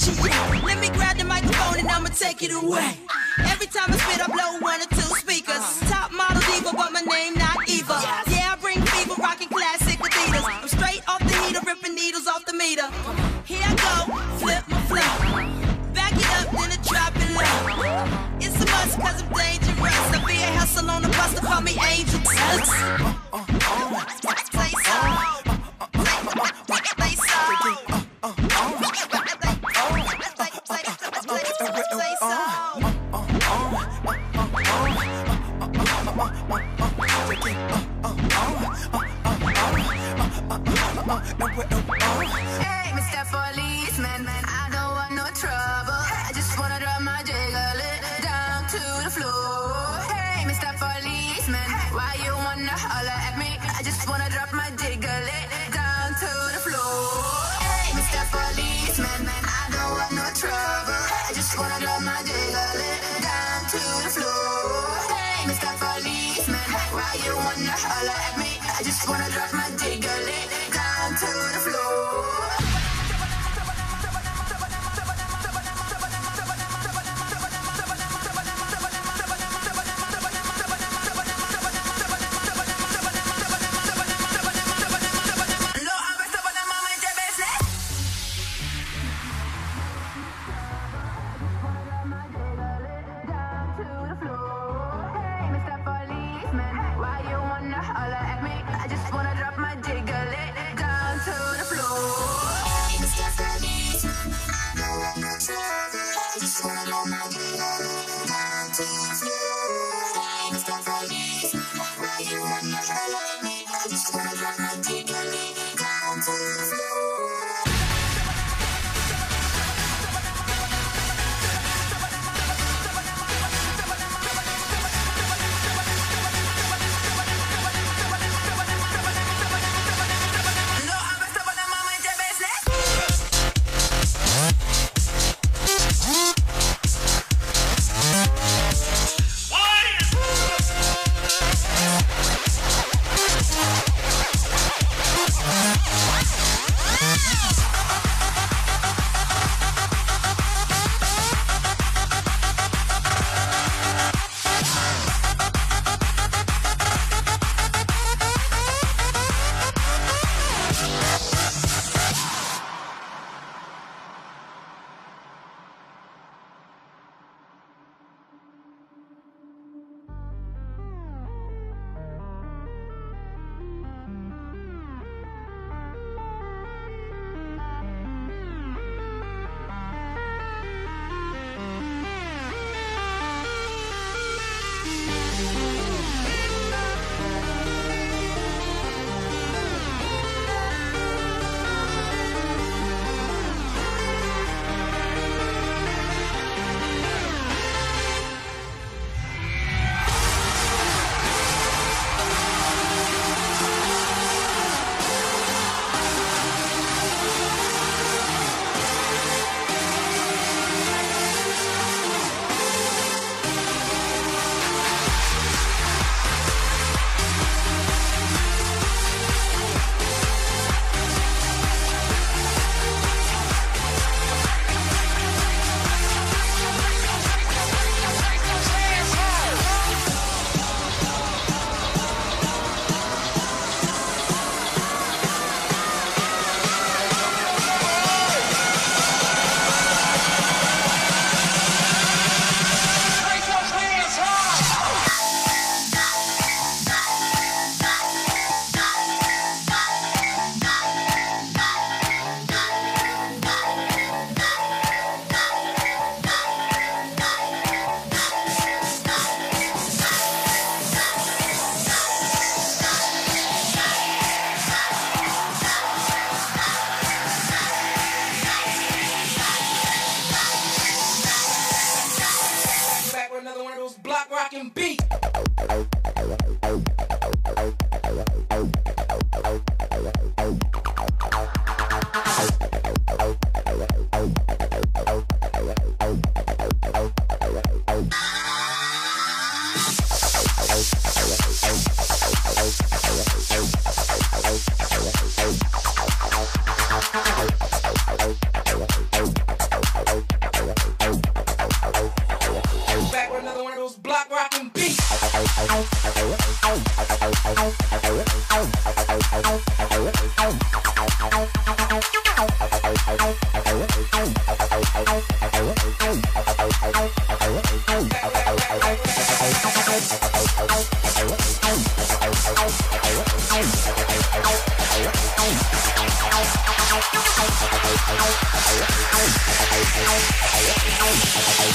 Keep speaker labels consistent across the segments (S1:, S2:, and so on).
S1: Let me grab the microphone and I'ma take it away. Every time I spit, I
S2: blow one or two speakers. Top model diva, but my name not Eva. Yeah, I bring fever, rocking
S1: classic Adidas. I'm
S3: straight off the heater, ripping needles off the meter. Here I go, flip my flow. Back it up, then I drop it low. It's a must, cause I'm dangerous. I be a hustle on the bus, call me Angel Tucks. Hey, Mr. Policeman, I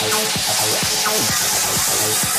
S3: Thank you.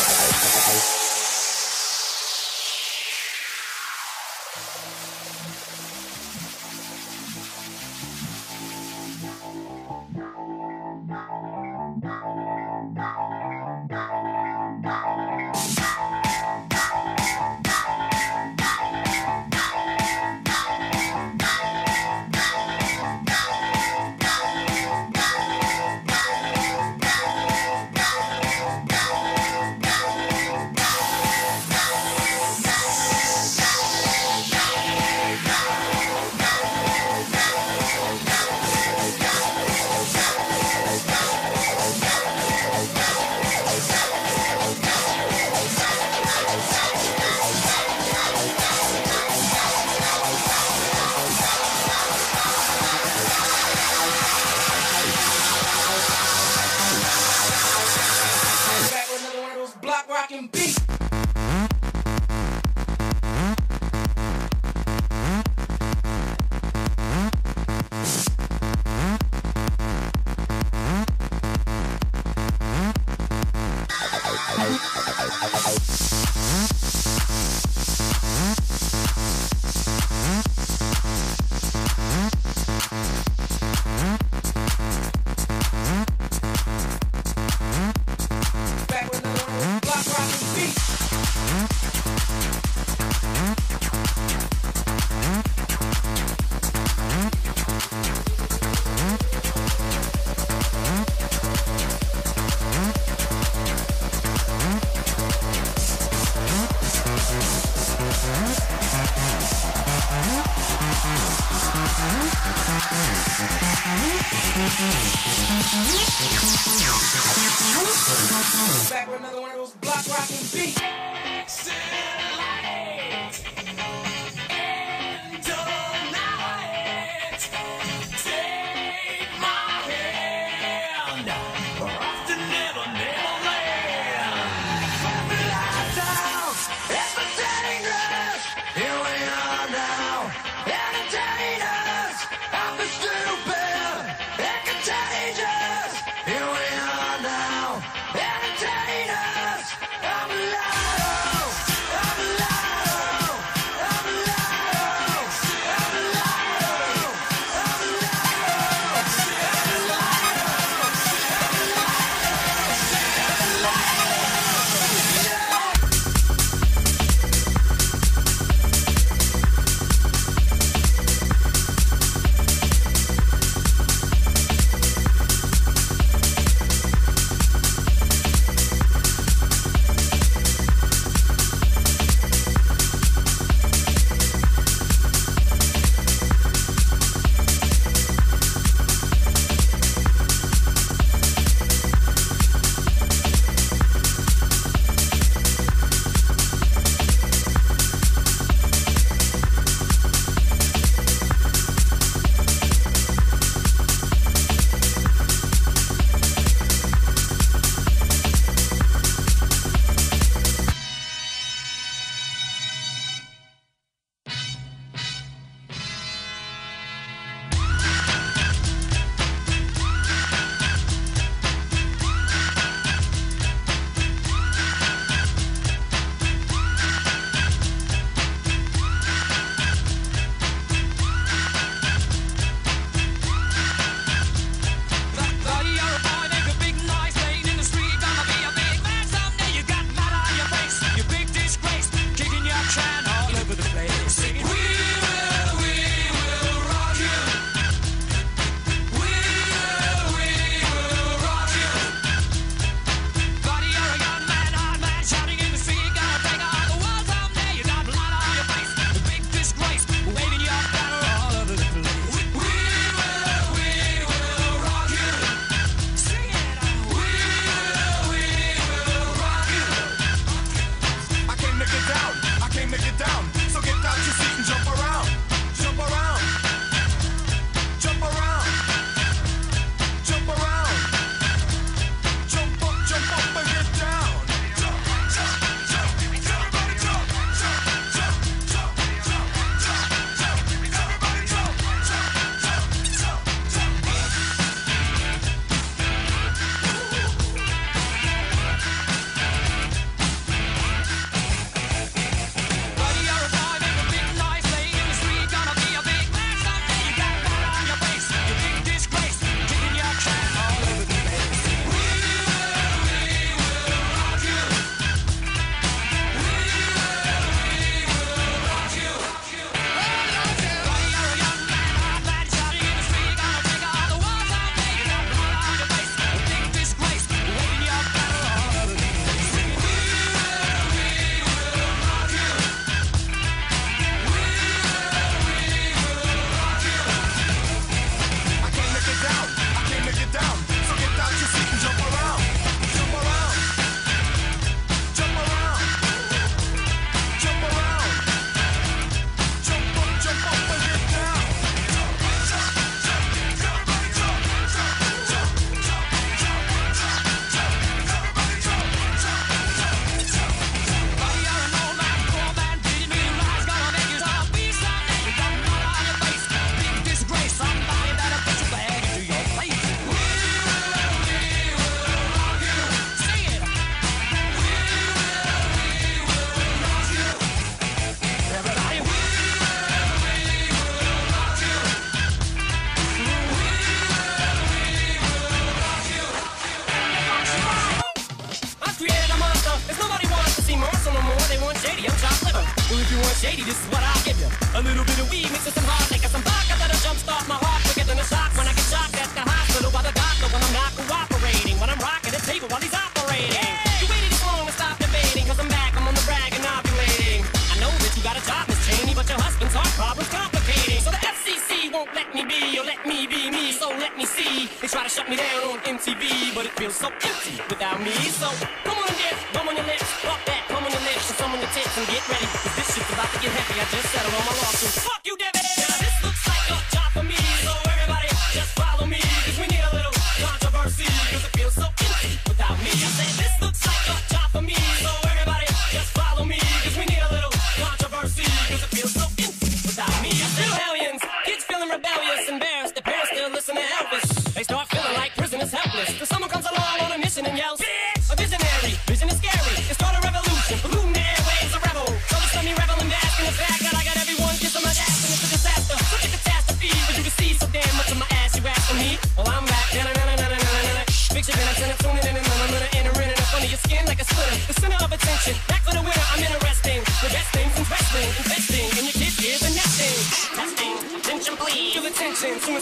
S3: They try to shut me down on MTV, but it feels so empty without me. So come on and dance, come on your lips, pop that, come on your lips, and some on your tits, and get ready, cause this shit's about to get heavy. I just settled on my lawsuit. Fuck!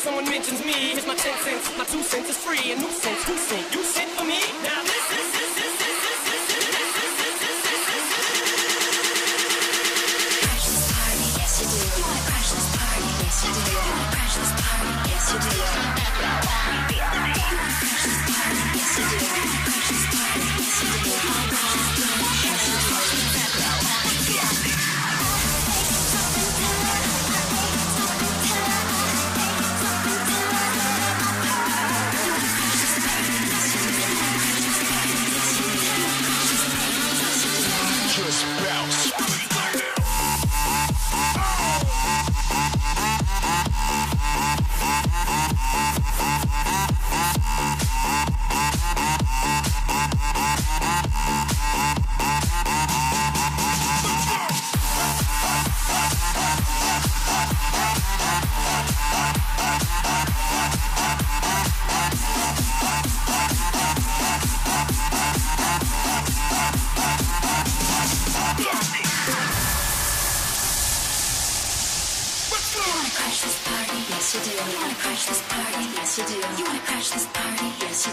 S3: someone mentions me, here's my 10 cents. My two cents is free, a nuisance. Who sent?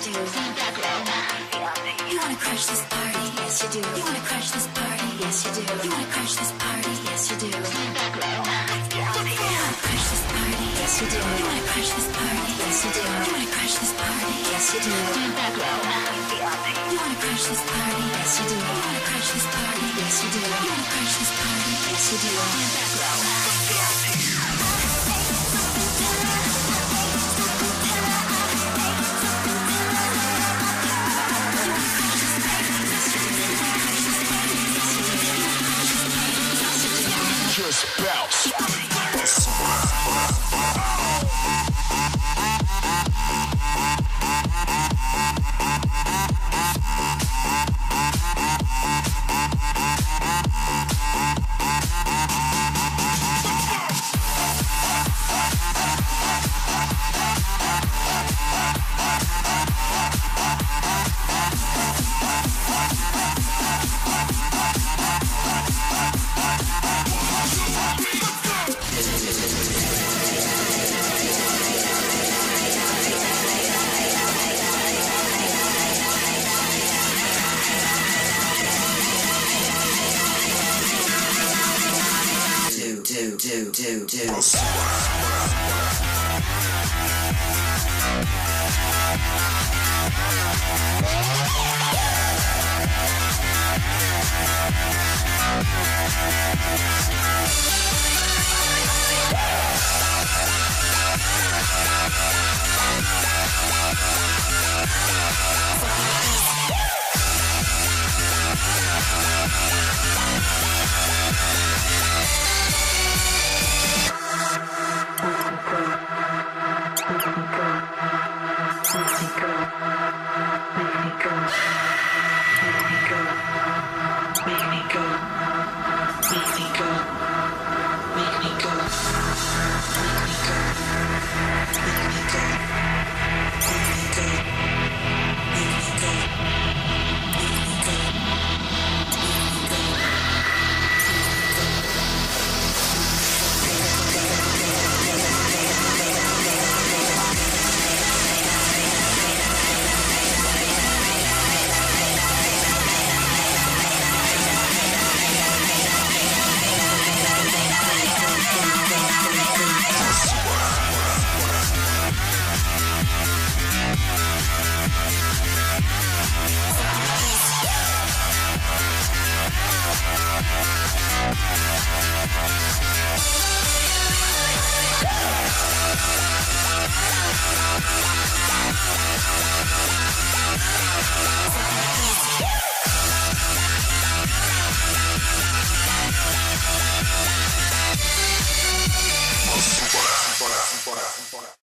S3: you
S4: wanna crush this party, yes you do. You wanna crush this party, yes you do. You wanna crush this party, yes you do. You wanna crush this party, yes you do. You wanna crush this party, yes you do. You wanna crush this party, yes you do. You wanna crush this party, yes you do. You wanna crush this party, yes you do. You wanna crush this party, yes you do. Morosura.